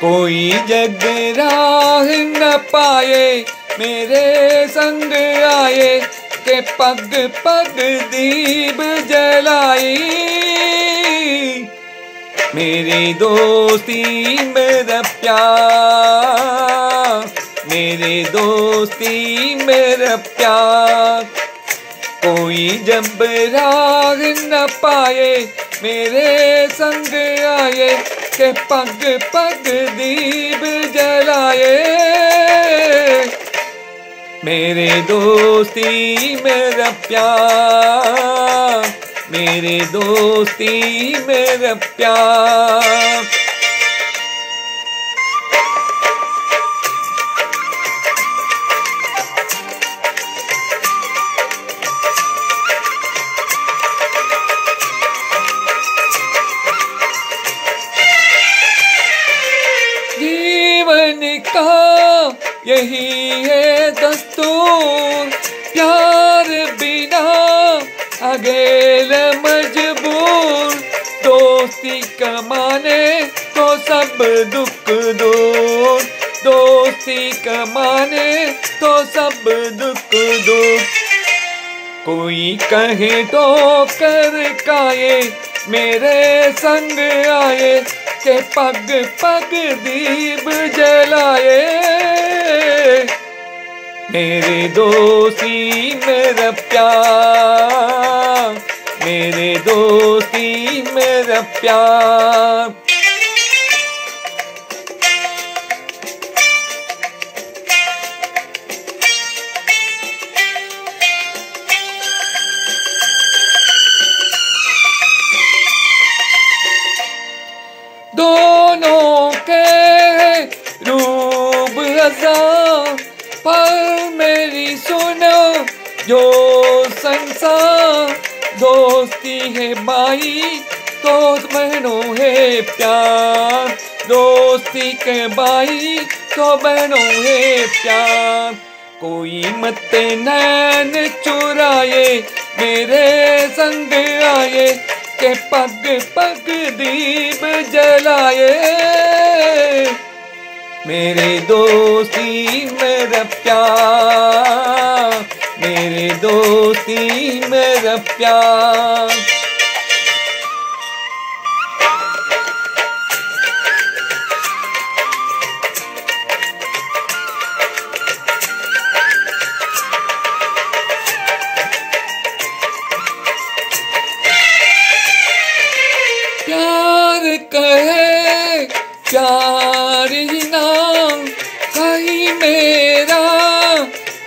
कोई जग राह न पाए, मेरे संग आए, के पग पग दीप जलाई मेरी दोस्ती मेरा प्यार मेरी दोस्ती मेरा प्यार कोई जब राग न पाए, मेरे संग आए के पग पग दीप जलाए। मेरे दोस्ती मेरा प्यार मेरे दोस्ती मेरा प्यार जीवन का यही है दस्तूर। प्यार बिना अगेल मजबूर। दोस्ती कमाने तो सब दुख दूर। दोस्ती कमाने तो सब दुख दूर। कोई कहे तो कर काये मेरे संग आए। के पग पग दीप जलाए। मेरे दोस्ती मेरा प्यार मेरे दोस्ती मेरा प्यार। दोनों के रूप हज़ार पर मेरी सुनो, जो संसार दोस्ती है माई तो बहनों है प्यार। दोस्ती के भाई तो बहनों है प्यार। कोई मत नैन चुराए मेरे संग। के पग पग दीप जलाए। मेरे दोस्ती मेरा प्यार मेरे दोस्ती मेरा प्यार। कहे ही नाम कहीं मेरा,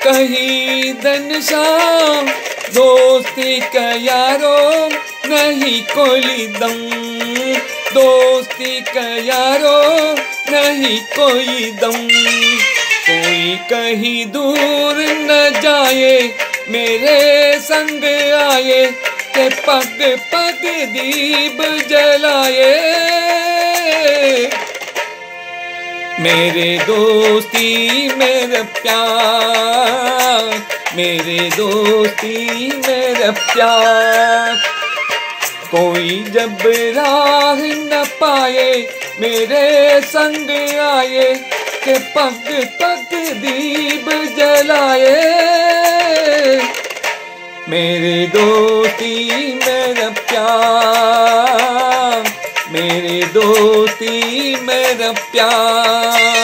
कहीं धनश्याम दोस्ती का यारो, नहीं कोई दम। दोस्ती का यारो, नहीं कोई दम। कोई कहीं दूर न जाए, मेरे संग आए। के पग पग दीप जलाए। मेरे दोस्ती मेरा प्यार, मेरे दोस्ती मेरा प्यार। कोई जब राह न पाए, मेरे संग आए, के पग पग दीप जलाए। मेरे दोस्ती मेरा प्यार मेरे दोस्ती मेरा प्यार